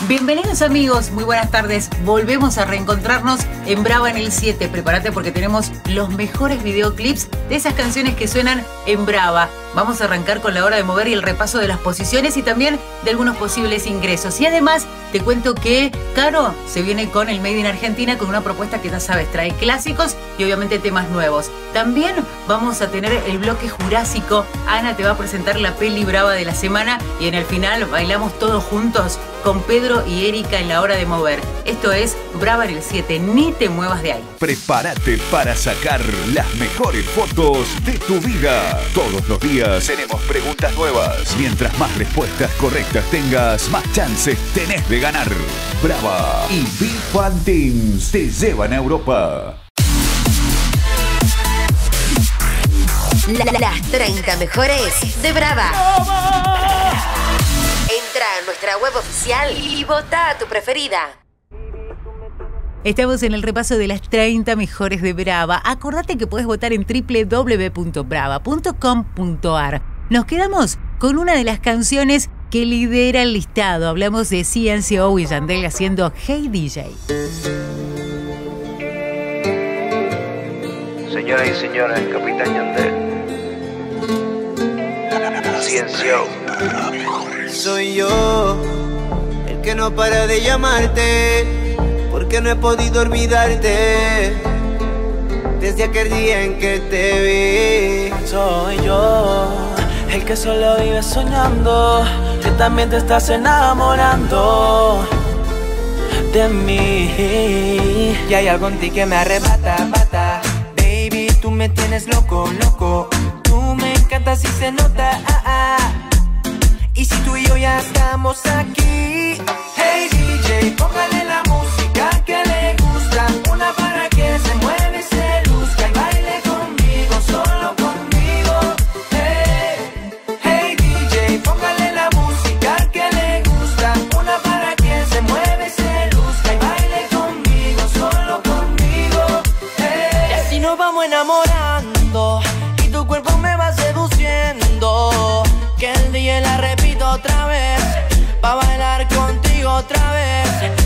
Bienvenidos amigos, muy buenas tardes. Volvemos a reencontrarnos en Brava en el 7. Prepárate porque tenemos los mejores videoclips de esas canciones que suenan en Brava. Vamos a arrancar con la hora de mover y el repaso de las posiciones y también de algunos posibles ingresos. Y además te cuento que Caro se viene con el Made in Argentina con una propuesta que ya sabes, trae clásicos y obviamente temas nuevos. También vamos a tener el bloque jurásico. Ana te va a presentar la peli brava de la semana y en el final bailamos todos juntos con Pedro y Erika en la hora de mover. Esto es Brava en el 7, ni te muevas de ahí. Prepárate para sacar las mejores fotos de tu vida. Todos los días tenemos preguntas nuevas. Mientras más respuestas correctas tengas, más chances tenés de ganar. Brava y Big Fan Teams te llevan a Europa. las 30 mejores de Brava. Entra a nuestra web oficial y vota a tu preferida. Estamos en el repaso de las 30 mejores de Brava. Acordate que puedes votar en www.brava.com.ar. Nos quedamos con una de las canciones que lidera el listado. Hablamos de CNCO y Yandel haciendo Hey DJ. Señoras y señores, Capitán Yandel. Soy yo el que no para de llamarte, porque no he podido olvidarte desde aquel día en que te vi. Soy yo el que solo vive soñando, que también te estás enamorando de mí. Y hay algo en ti que me arrebata, bata. Baby, tú me tienes loco, loco. Encantas y se nota. Ah, ah. Y si tú y yo ya estamos aquí Hey DJ, póngale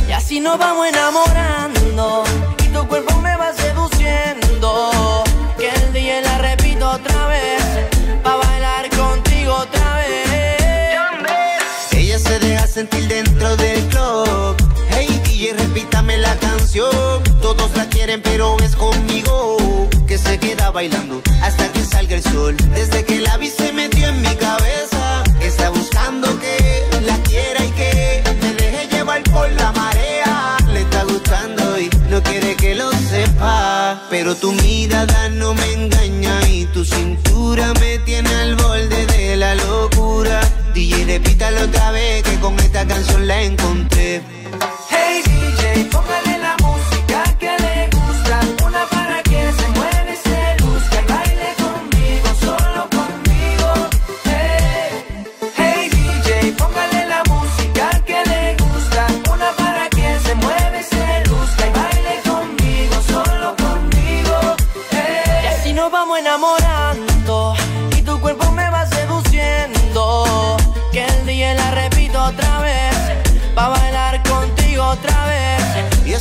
Y así nos vamos enamorando Y tu cuerpo me va seduciendo. Que el día la repito otra vez Pa' bailar contigo otra vez. Ella se deja sentir dentro del club. Hey DJ repítame la canción. Todos la quieren pero es conmigo. Que se queda bailando hasta que salga el sol. Desde que la vi se metió en mi cabeza Pero tu mirada no me engaña y tu cintura me tiene al borde de la locura. DJ, repítalo otra vez que con esta canción la encontré. Hey DJ, póngale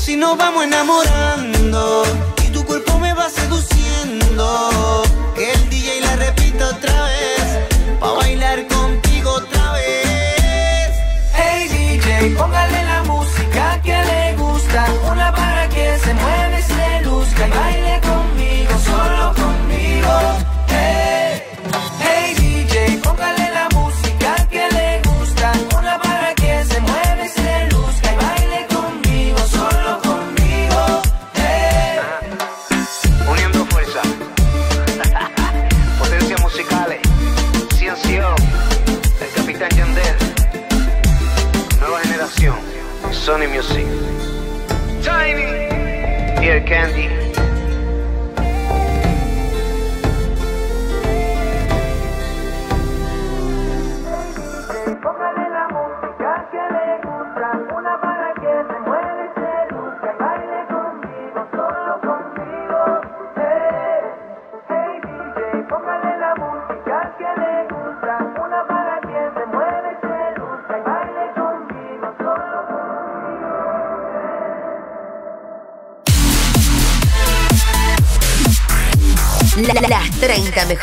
Así nos vamos enamorando y tu cuerpo me va seduciendo. Que el DJ la repito otra vez, pa' bailar contigo otra vez. Hey DJ, póngale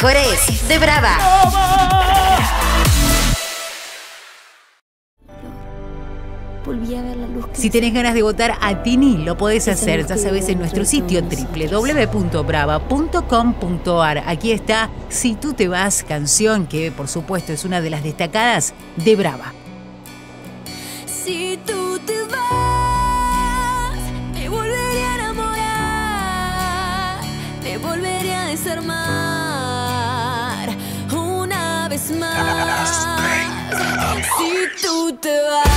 mejores de Brava. Si tenés ganas de votar a Tini, lo podés hacer, ya sabes, en nuestro sitio www.brava.com.ar. Aquí está Si tú te vas, canción que por supuesto es una de las destacadas de Brava. Si tú te vas, me volveré a enamorar, me volveré a desarmar Si tú te vas.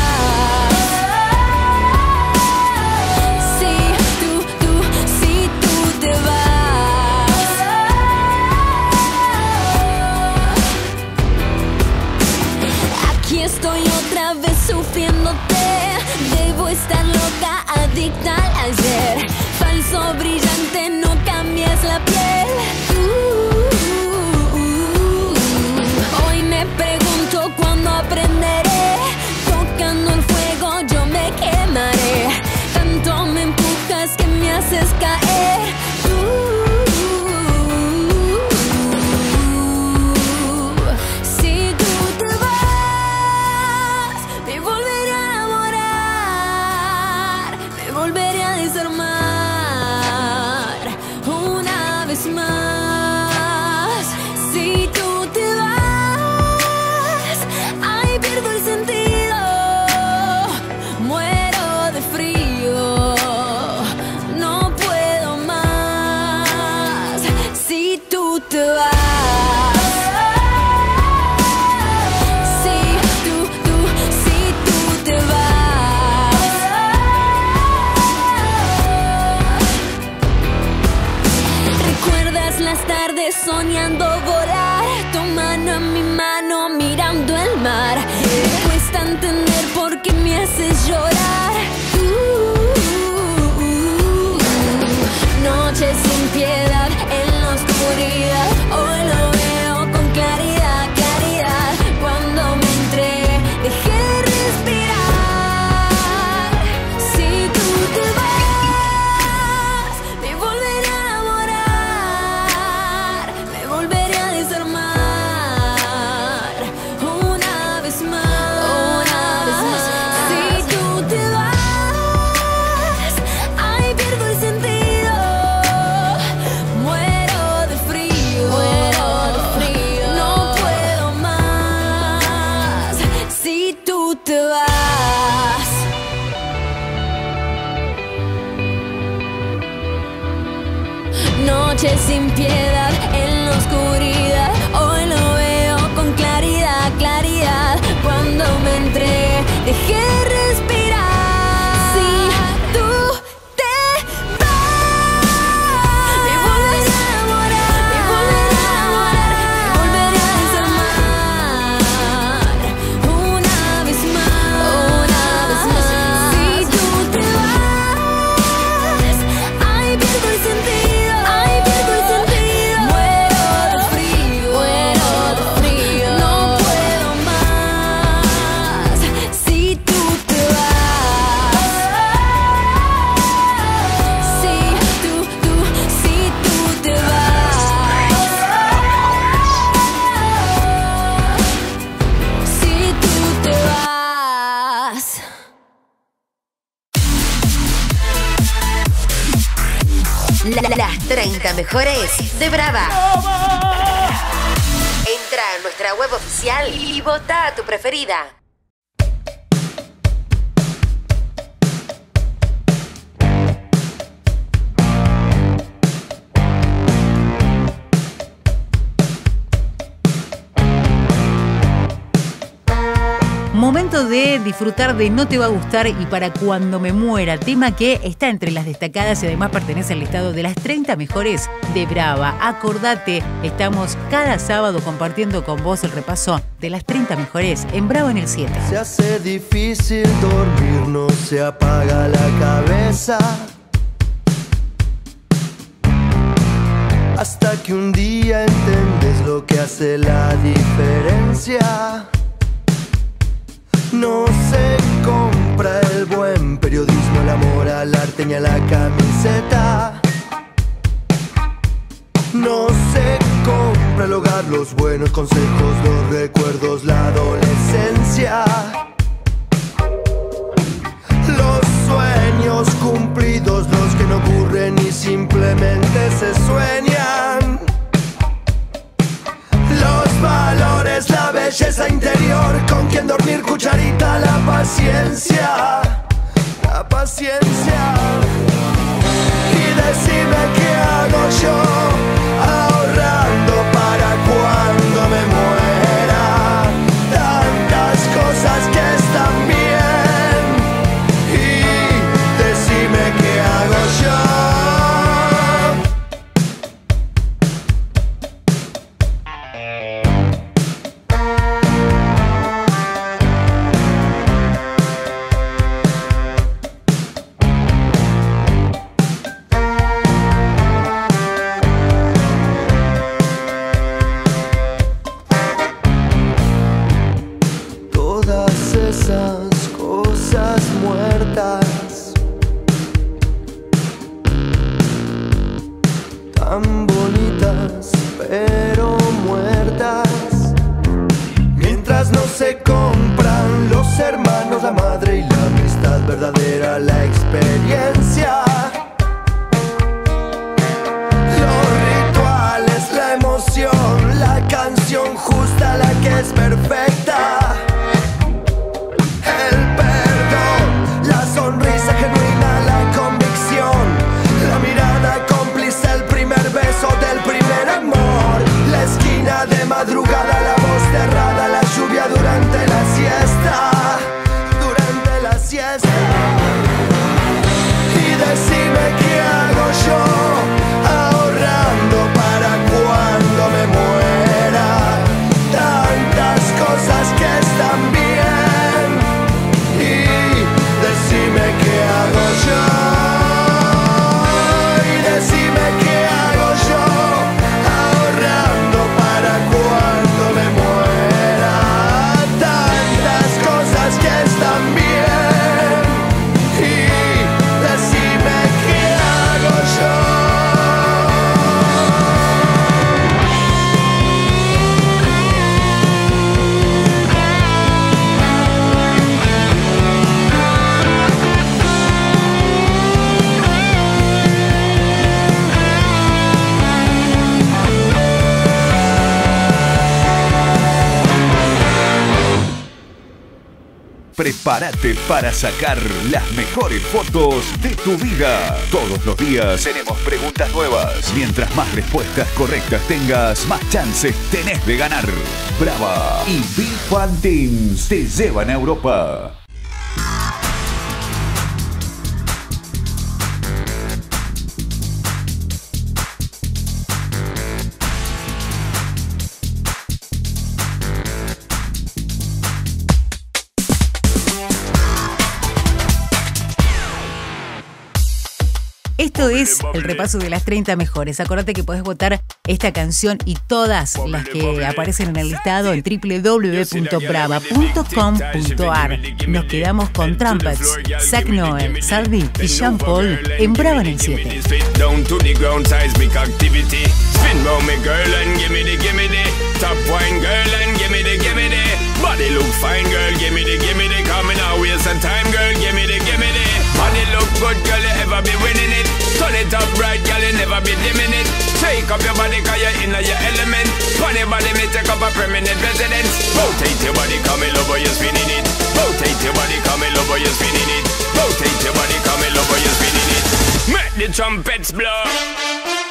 Si tú te vas. Aquí estoy otra vez sufriéndote. Debo estar loca, adicta soñando volar? Tu mano en mi mano mirando el mar. Me cuesta entender por qué me haces llorar. De Brava. Entra a nuestra web oficial y vota a tu preferida. De disfrutar de No te va a gustar y para cuando me muera, tema que está entre las destacadas y además pertenece al listado de las 30 mejores de Brava. Acordate, estamos cada sábado compartiendo con vos el repaso de las 30 mejores en Bravo en el 7. Se hace difícil dormir, no se apaga la cabeza. Hasta que un día entendés lo que hace la diferencia. No se compra el buen periodismo, el amor al arte ni a la camiseta. No se compra el hogar, los buenos consejos, los recuerdos, la adolescencia. Los sueños cumplidos, los que no ocurren y simplemente se sueñan. Paciencia, la paciencia. Prepárate para sacar las mejores fotos de tu vida. Todos los días tenemos preguntas nuevas. Mientras más respuestas correctas tengas, más chances tenés de ganar. Brava y Big Fan Teams te llevan a Europa. Es el repaso de las 30 mejores. Acordate que podés votar esta canción y todas las que aparecen en el listado en www.brava.com.ar. Nos quedamos con Trumpets, Zach Noel, Salvi y Jean Paul en Brava en el 7. Spit down to the ground, seismic activity. Spin round me girl and give me the, give me the top wine girl and give me the, give me the body look fine girl, give me the, give me the coming out waste some time girl, give me the, give me the body look good girl, you ever be winning it. Turn it up right girl, you never be dimming it. Take up your body cause you're in your element. Funny body me take up a permanent residence. Rotate your body, come me love how you're spinning it. Rotate your body, come me love how you're spinning it. Rotate your body, come me love how you're spinning it. Make the trumpets blow.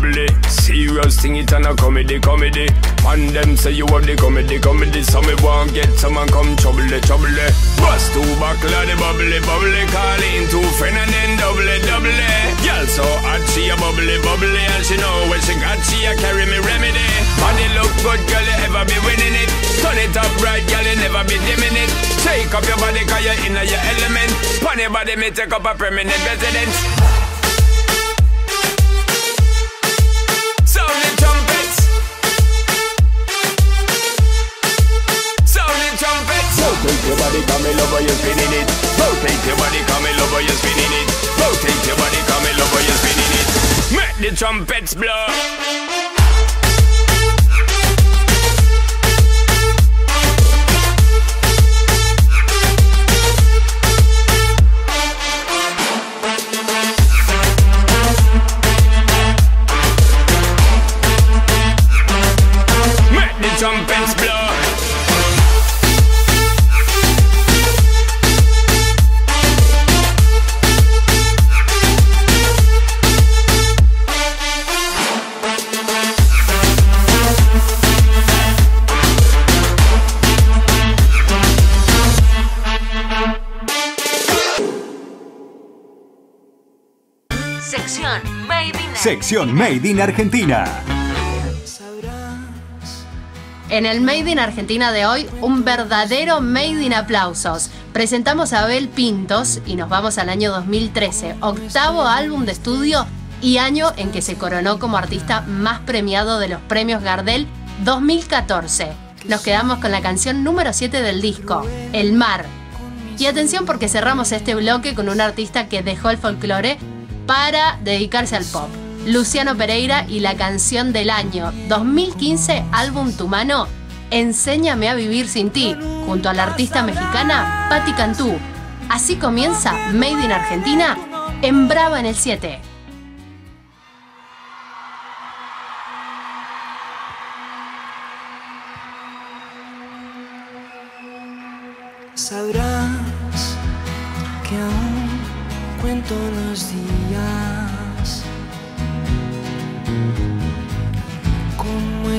Bubbly. Serious thing, it and a comedy, comedy. And them say you have the comedy, comedy. So me want get someone come trouble, trouble. Bust two buckle of the bubbly, bubbly. Call in two friend and then double, double. Girl so hot, she a bubbly, bubbly. And she know when she got, she a carry me remedy. Body look good, girl, you ever be winning it. Turn it up right, girl, you never be dimming it. Take up your body, cause you're in your element. Pon your body, me take up a permanent residence. Rotate your body, come me love how you spinning it. Rotate your body, come spinning it. Rotate your body, come spinning it. Make the trumpets blow. Sección Made in Argentina. En el Made in Argentina de hoy, un verdadero Made in aplausos. Presentamos a Abel Pintos y nos vamos al año 2013, octavo álbum de estudio y año en que se coronó como artista más premiado de los premios Gardel 2014. Nos quedamos con la canción número 7 del disco, El Mar. Y atención porque cerramos este bloque con un artista que dejó el folclore para dedicarse al pop. Luciano Pereira y la canción del año 2015, álbum Tu Mano, Enséñame a vivir sin ti, junto a la artista mexicana Patti Cantú. Así comienza Made in Argentina en Brava en el 7. Sabrás que aún cuento los días.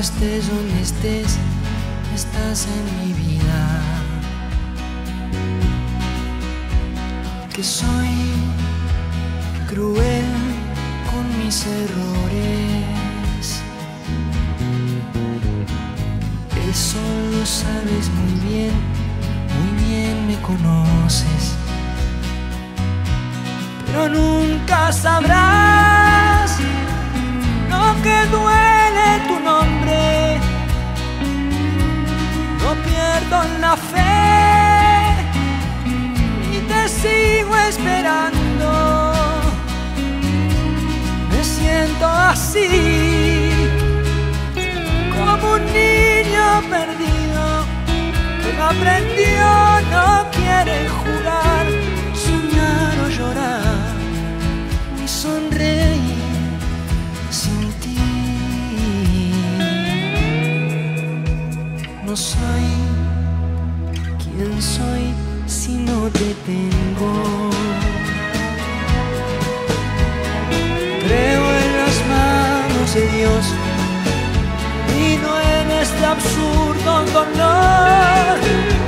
Estés donde estés, estás en mi vida. Que soy cruel con mis errores. Eso lo sabes muy bien, muy bien me conoces. Pero nunca sabrás lo que duele tu nombre. No pierdo la fe y te sigo esperando. Me siento así como un niño perdido que no aprendió, no quiere jugar, No soy quien soy si no te tengo. Creo en las manos de Dios y no en este absurdo dolor.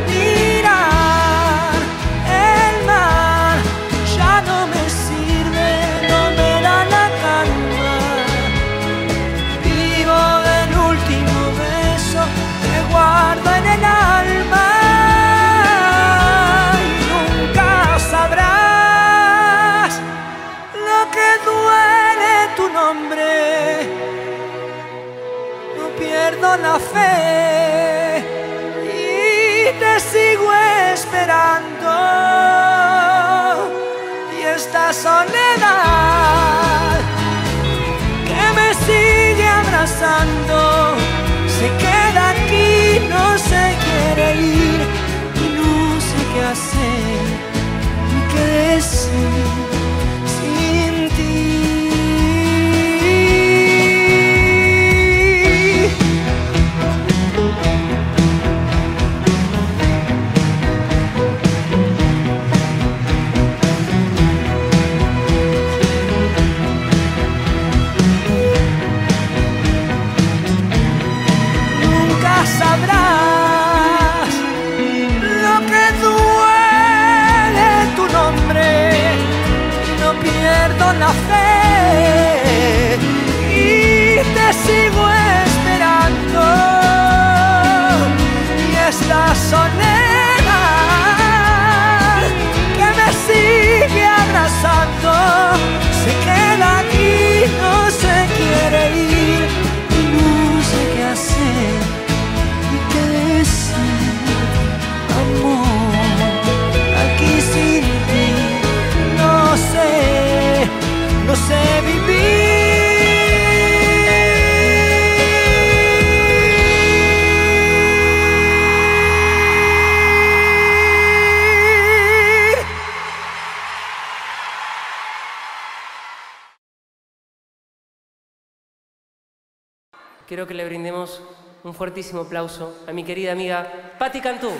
Quiero que le brindemos un fuertísimo aplauso a mi querida amiga Patti Cantú.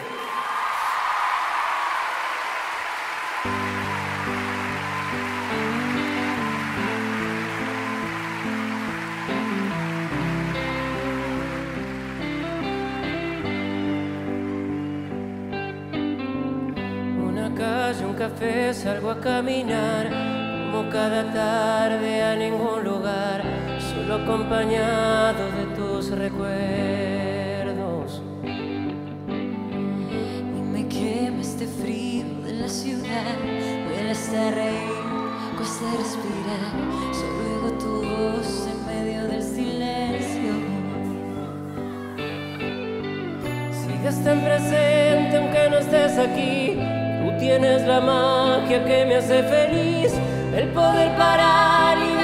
Una calle, un café, salgo a caminar como cada tarde a ningún lugar, solo acompañado de tus recuerdos. Y me quema este frío de la ciudad. Huele hasta reír, cuesta respirar. Solo oigo tu voz en medio del silencio. Sigues tan presente aunque no estés aquí. Tú tienes la magia que me hace feliz, el poder parar y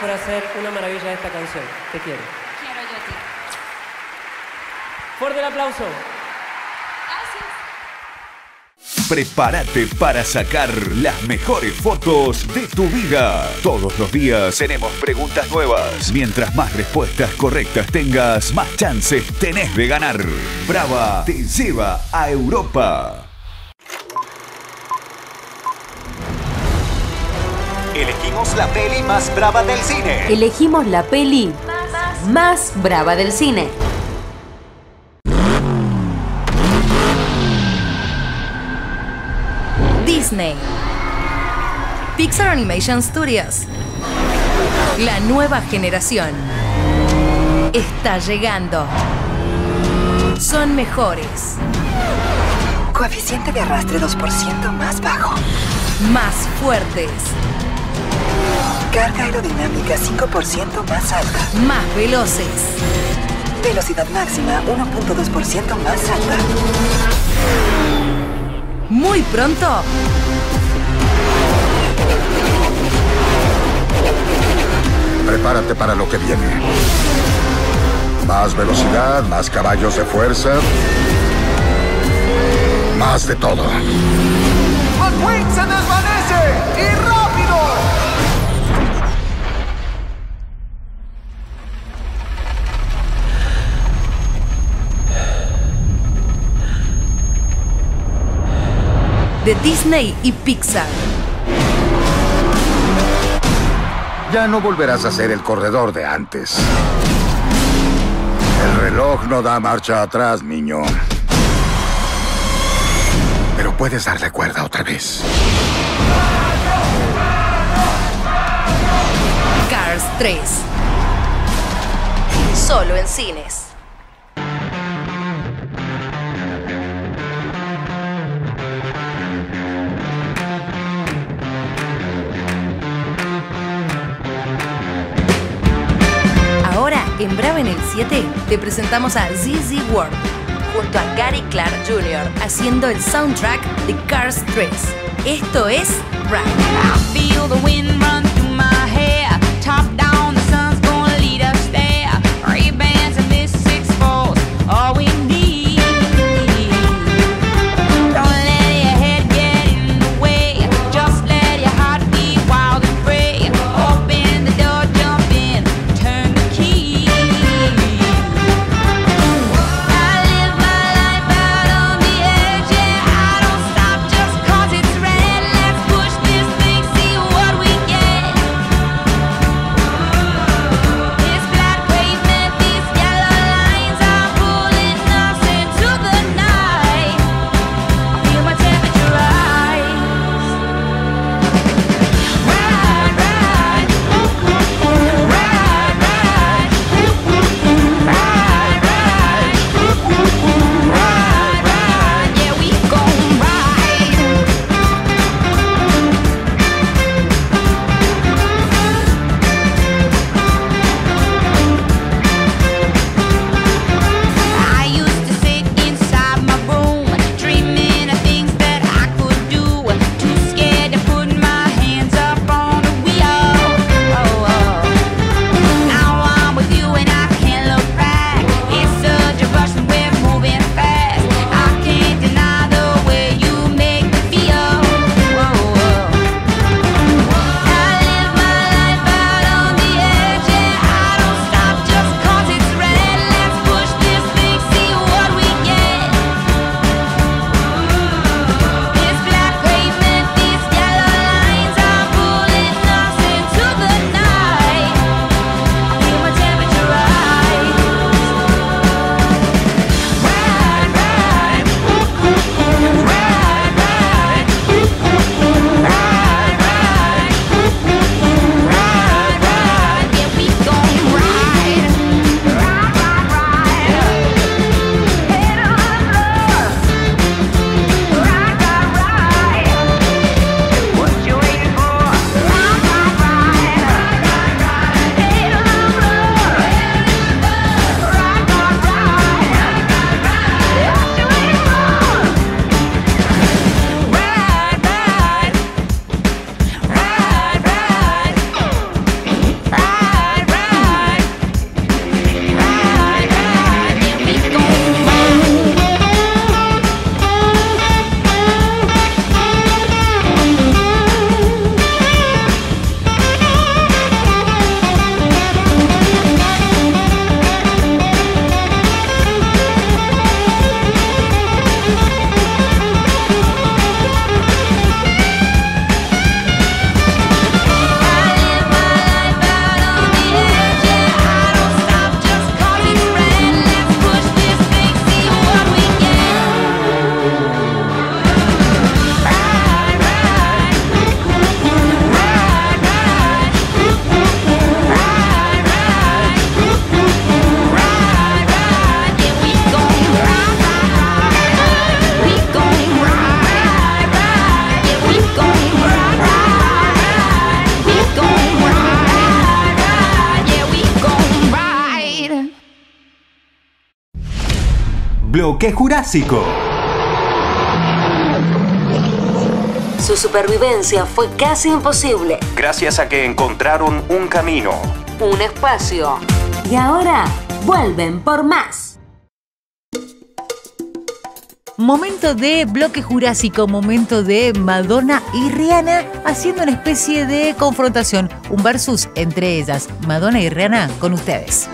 por hacer una maravilla de esta canción. Te quiero. Quiero yo a ti. Fuerte el aplauso. Prepárate para sacar las mejores fotos de tu vida. Todos los días tenemos preguntas nuevas. Mientras más respuestas correctas tengas, más chances tenés de ganar. Brava te lleva a Europa. Elegimos la peli más brava del cine. Elegimos la peli más brava del cine. Disney. Pixar Animation Studios. La nueva generación. Está llegando. Son mejores. Coeficiente de arrastre 2% más bajo. Más fuertes. Carga aerodinámica 5% más alta. Más veloces. Velocidad máxima 1.2% más alta. Muy pronto. Prepárate para lo que viene. Más velocidad, más caballos de fuerza. Más de todo. McQueen se desvanece y de Disney y Pixar. Ya no volverás a ser el corredor de antes. El reloj no da marcha atrás, niño. Pero puedes darle cuerda otra vez. Cars 3. Solo en cines. te presentamos a ZZ World, junto a Gary Clark Jr., haciendo el soundtrack de Cars 3. Esto es Rack. Parque Jurásico. Su supervivencia fue casi imposible. Gracias a que encontraron un camino. Un espacio. Y ahora, vuelven por más. Momento de bloque jurásico, momento de Madonna y Rihanna haciendo una especie de confrontación, un versus entre ellas, Madonna y Rihanna con ustedes.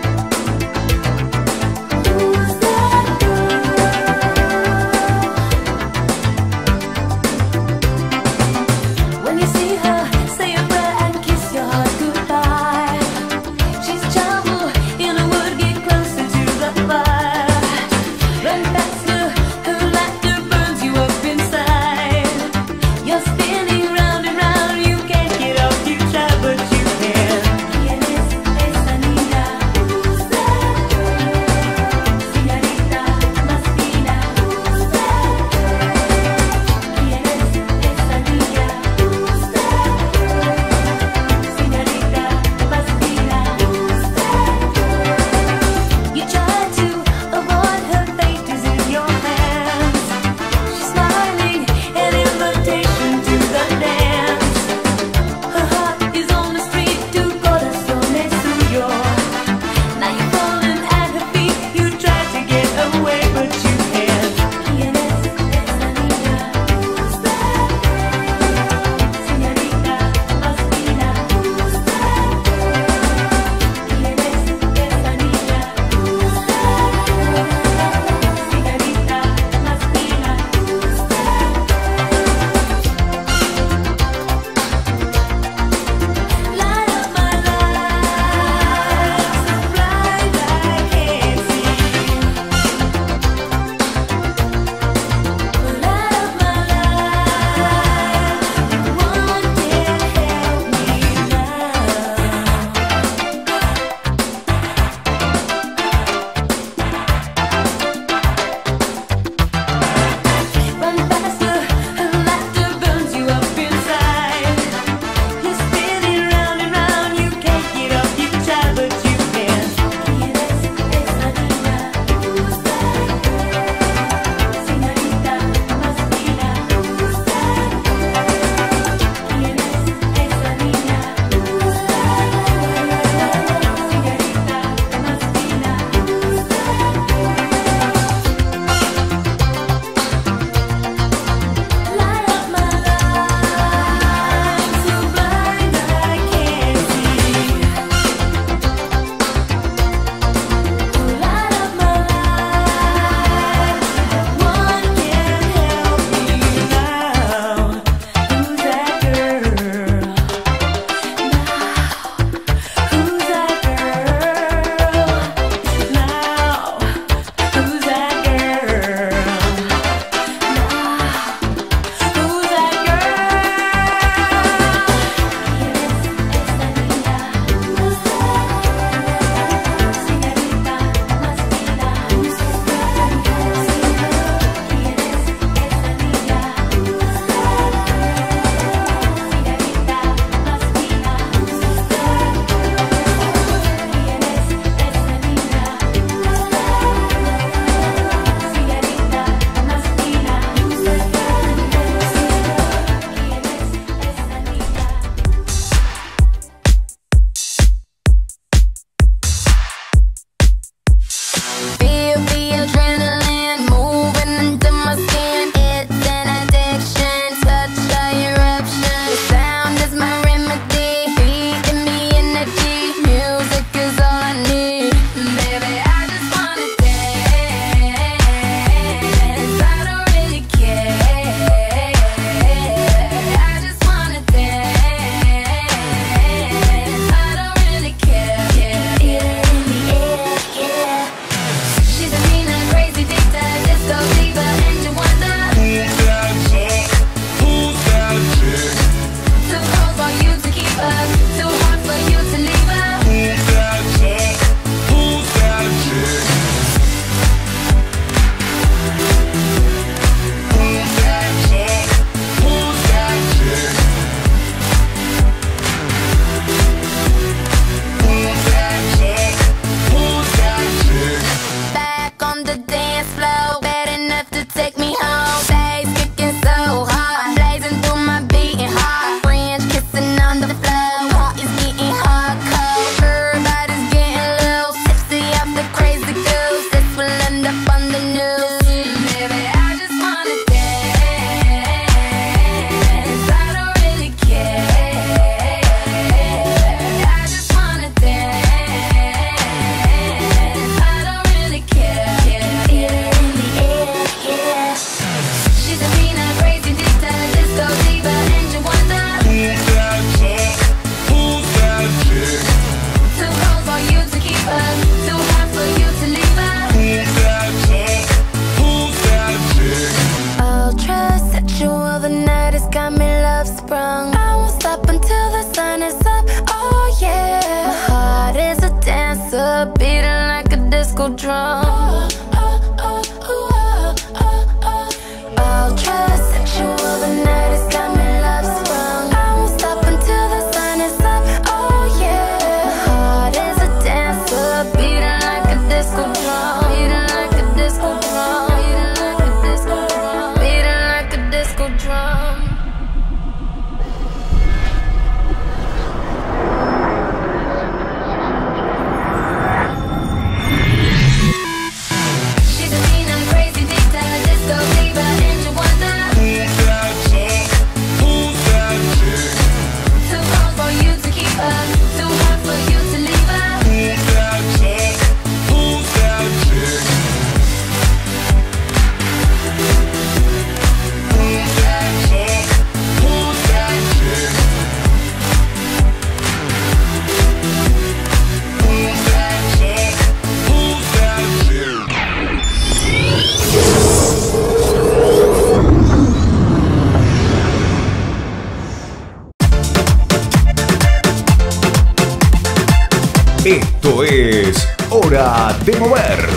Es Hora de Mover.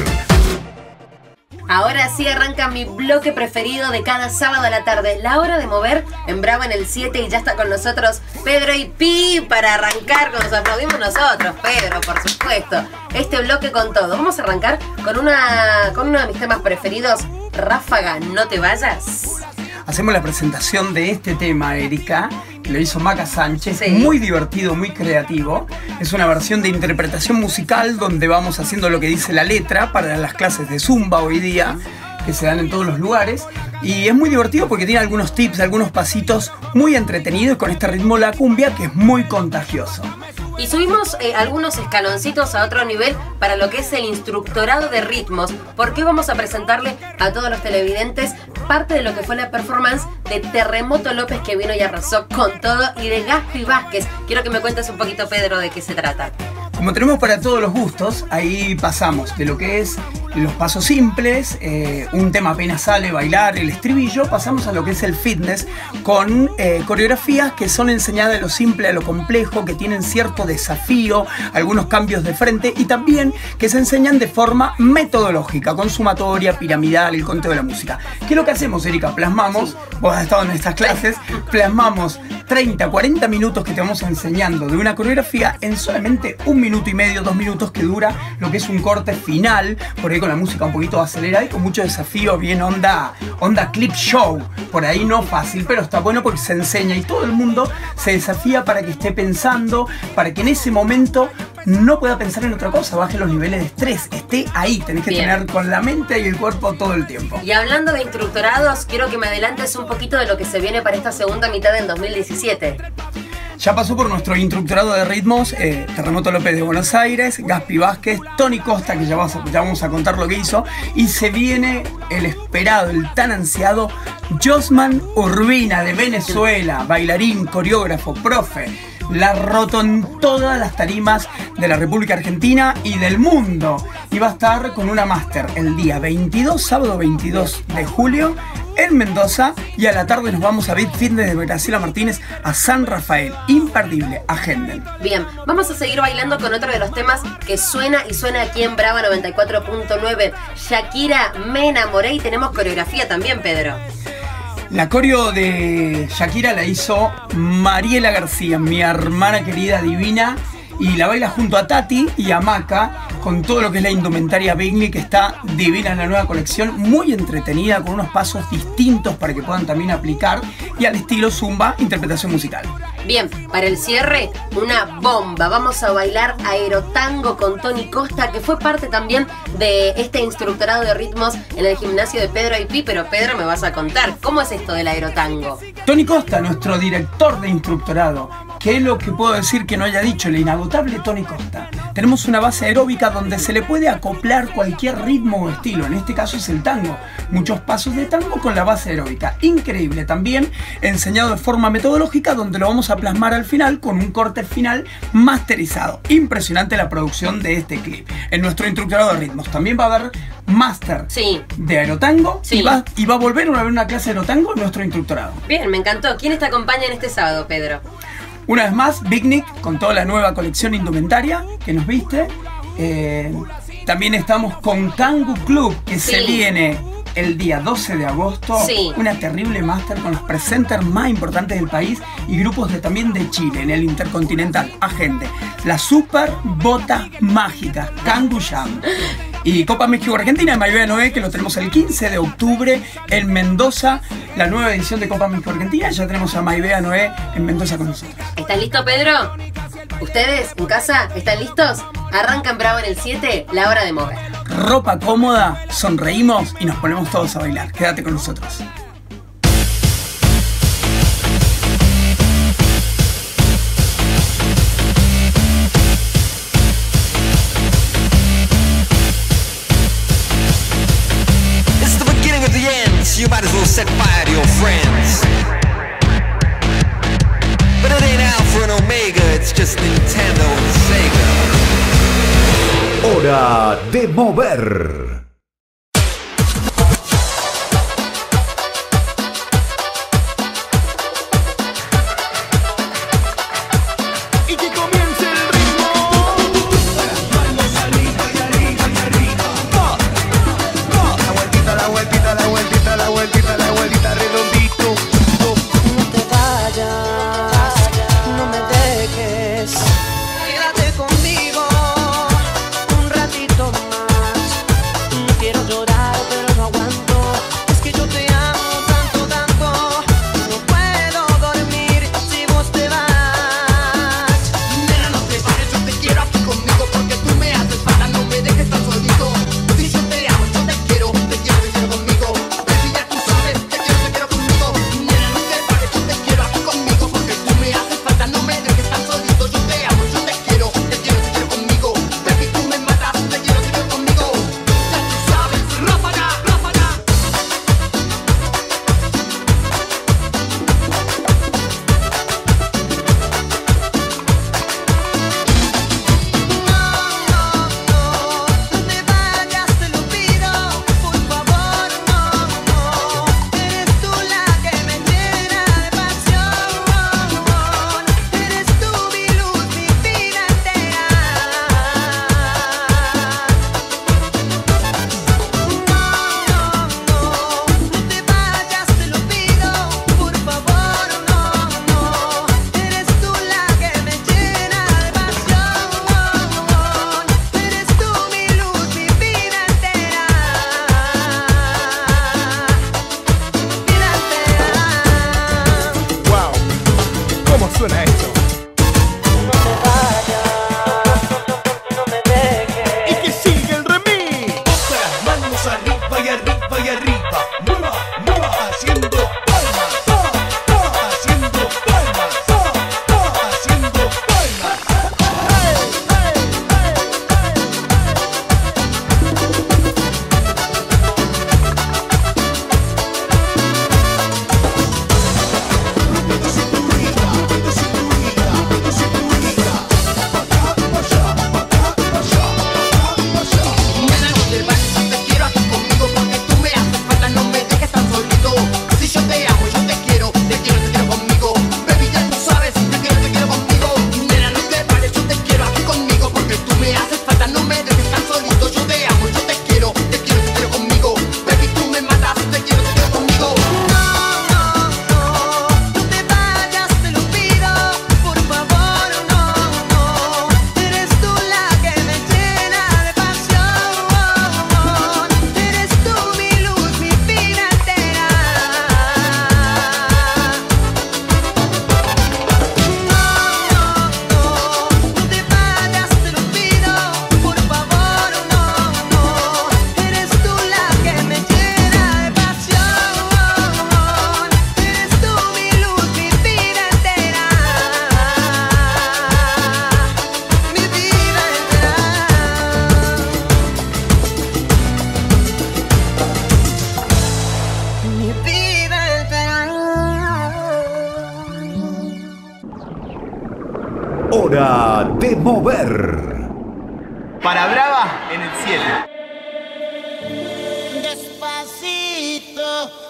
Ahora sí arranca mi bloque preferido de cada sábado a la tarde, la hora de mover en Bravo en el 7 y ya está con nosotros Pedro y Pi para arrancar, nos aplaudimos nosotros, Pedro, por supuesto. Este bloque con todo. Vamos a arrancar con una con uno de mis temas preferidos, Ráfaga, no te vayas. Hacemos la presentación de este tema, Erika, que lo hizo Maca Sánchez. Muy divertido, muy creativo. Es una versión de interpretación musical donde vamos haciendo lo que dice la letra para las clases de Zumba hoy día, que se dan en todos los lugares. Y es muy divertido porque tiene algunos tips, algunos pasitos muy entretenidos con este ritmo la cumbia que es muy contagioso. Y subimos eh, algunos escaloncitos a otro nivel para lo que es el instructorado de ritmos, porque vamos a presentarle a todos los televidentes parte de lo que fue la performance de Terremoto López que vino y arrasó con todo y de Gaspi Vázquez. Quiero que me cuentes un poquito, Pedro, de qué se trata. Como tenemos para todos los gustos, ahí pasamos de lo que es los pasos simples, eh, un tema apenas sale, bailar, el estribillo, pasamos a lo que es el fitness con eh, coreografías que son enseñadas de lo simple a lo complejo, que tienen cierto desafío, algunos cambios de frente y también que se enseñan de forma metodológica, con sumatoria, piramidal, el conteo de la música. ¿Qué es lo que hacemos, Erika? Plasmamos, vos has estado en estas clases, plasmamos 30, 40 minutos que te vamos enseñando de una coreografía en solamente un minuto y medio, dos minutos que dura lo que es un corte final, por ahí con la música un poquito acelerada y con mucho desafío, bien onda, onda clip show. Por ahí no fácil, pero está bueno porque se enseña y todo el mundo se desafía para que esté pensando, para que en ese momento no pueda pensar en otra cosa, baje los niveles de estrés, esté ahí, tenés que Bien. tener con la mente y el cuerpo todo el tiempo. Y hablando de instructorados, quiero que me adelantes un poquito de lo que se viene para esta segunda mitad del 2017. Ya pasó por nuestro instructorado de ritmos, eh, Terremoto López de Buenos Aires, Gaspi Vázquez, Tony Costa, que ya ya vamos a contar lo que hizo, y se viene el esperado, el tan ansiado Josman Urbina de Venezuela, bailarín, coreógrafo, profe. La roto en todas las tarimas de la República Argentina y del mundo. Y va a estar con una máster el día 22, sábado 22 de julio, en Mendoza. Y a la tarde nos vamos a Big Fitness de Graciela Martínez a San Rafael. Imperdible, agenden. Bien, vamos a seguir bailando con otro de los temas que suena y suena aquí en Brava 94.9. Shakira, me enamoré y tenemos coreografía también, Pedro. La coreo de Shakira la hizo Mariela García, mi hermana querida divina, y la baila junto a Tati y a Maca con todo lo que es la indumentaria Bingley que está divina en la nueva colección, muy entretenida con unos pasos distintos para que puedan también aplicar y al estilo Zumba, interpretación musical. Bien, para el cierre, una bomba. Vamos a bailar aerotango con Tony Costa, que fue parte también de este instructorado de ritmos en el gimnasio de Pedro Pi. Pero Pedro, me vas a contar, ¿cómo es esto del aerotango? Tony Costa, nuestro director de instructorado. ¿Qué es lo que puedo decir que no haya dicho el inagotable Tony Costa? Tenemos una base aeróbica donde se le puede acoplar cualquier ritmo o estilo. En este caso es el tango. Muchos pasos de tango con la base aeróbica. Increíble también, enseñado de forma metodológica donde lo vamos a plasmar al final con un corte final masterizado. Impresionante la producción de este clip. En nuestro instructorado de ritmos también va a haber máster de aerotango y, va, y va a volver a haber una clase de aerotango en nuestro instructorado. Bien, me encantó. ¿Quién te acompaña en este sábado, Pedro? Una vez más, Big Nick con toda la nueva colección indumentaria que nos viste. Eh, también estamos con Kangu Club, que se viene el día 12 de agosto. Sí. Una terrible máster con los presenters más importantes del país y grupos de, también de Chile en el intercontinental. Agente. Las super botas mágicas, Kangu Jam y Copa México Argentina, en Maivea 9, que lo tenemos el 15 de octubre en Mendoza, la nueva edición de Copa México Argentina. Ya tenemos a Maivea Noé en Mendoza con nosotros. ¿Estás listo, Pedro? ¿Ustedes en casa están listos? Arrancan bravo en el 7, la hora de mover. Ropa cómoda, sonreímos y nos ponemos todos a bailar. Quédate con nosotros. friends. But it ain't Alpha and Omega, it's just Nintendo and Sega. Hora de mover.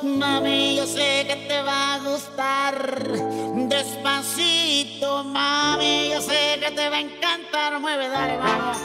Mami, yo sé que te va a gustar. Despacito, mami, yo sé que te va a encantar. Mueve, dale, vamos.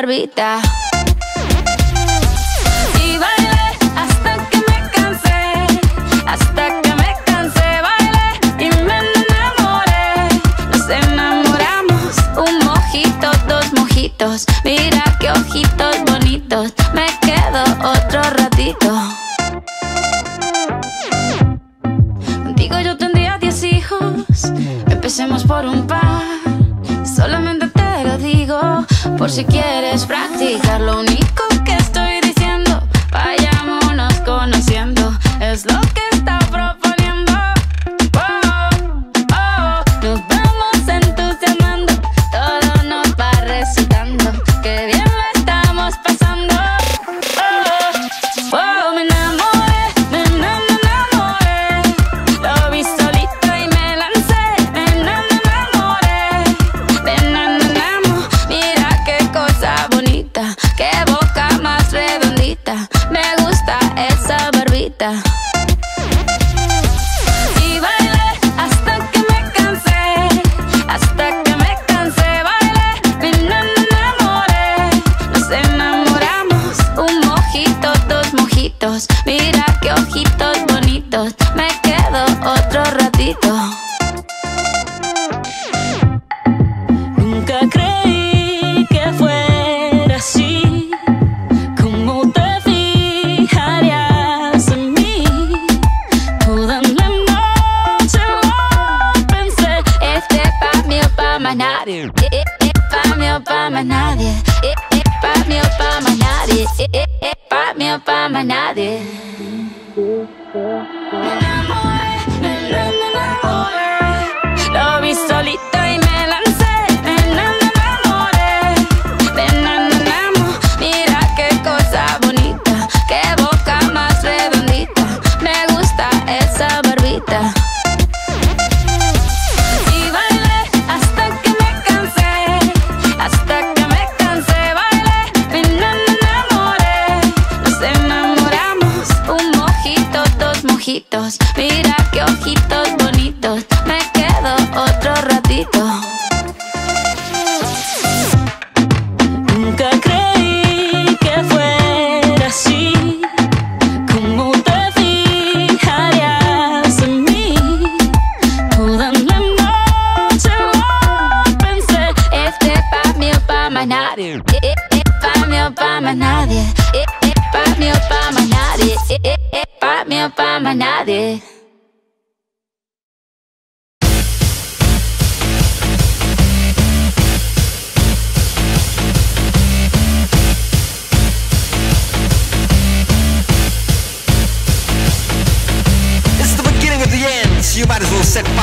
barbita.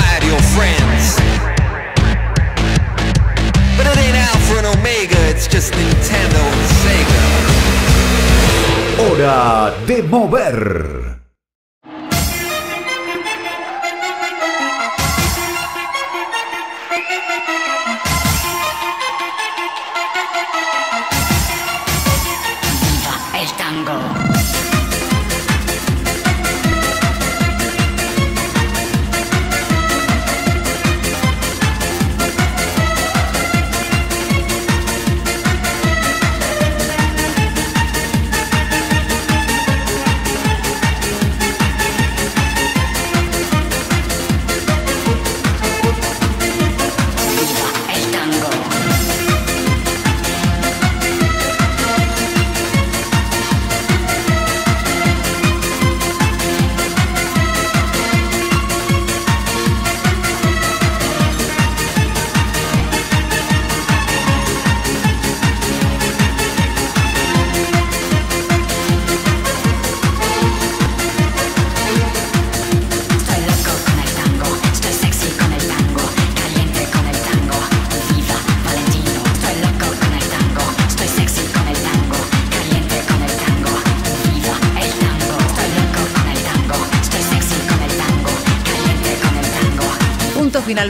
inside your friends. But it ain't Alpha and Omega, it's just Nintendo and Sega. Hora de mover.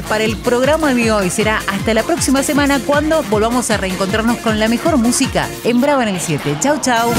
Para el programa de hoy. Será hasta la próxima semana cuando volvamos a reencontrarnos con la mejor música en Brava en el 7. Chau, chau.